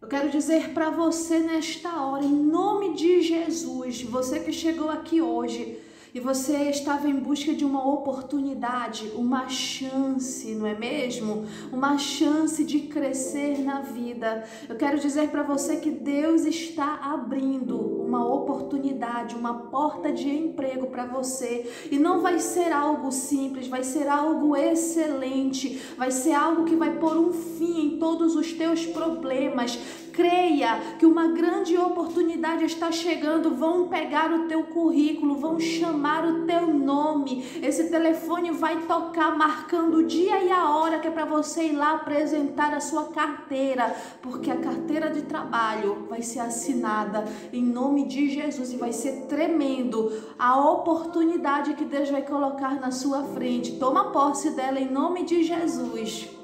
Eu quero dizer para você nesta hora, em nome de Jesus, você que chegou aqui hoje, e você estava em busca de uma oportunidade, uma chance, não é mesmo? Uma chance de crescer na vida. Eu quero dizer para você que Deus está abrindo uma oportunidade, uma porta de emprego para você. E não vai ser algo simples, vai ser algo excelente, vai ser algo que vai pôr um fim em todos os teus problemas creia que uma grande oportunidade está chegando. Vão pegar o teu currículo, vão chamar o teu nome. Esse telefone vai tocar marcando o dia e a hora que é para você ir lá apresentar a sua carteira, porque a carteira de trabalho vai ser assinada em nome de Jesus e vai ser tremendo a oportunidade que Deus vai colocar na sua frente. Toma posse dela em nome de Jesus.